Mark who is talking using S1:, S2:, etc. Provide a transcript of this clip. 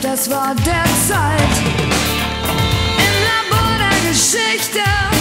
S1: das Wort der Zeit. In Labor der Geschichte.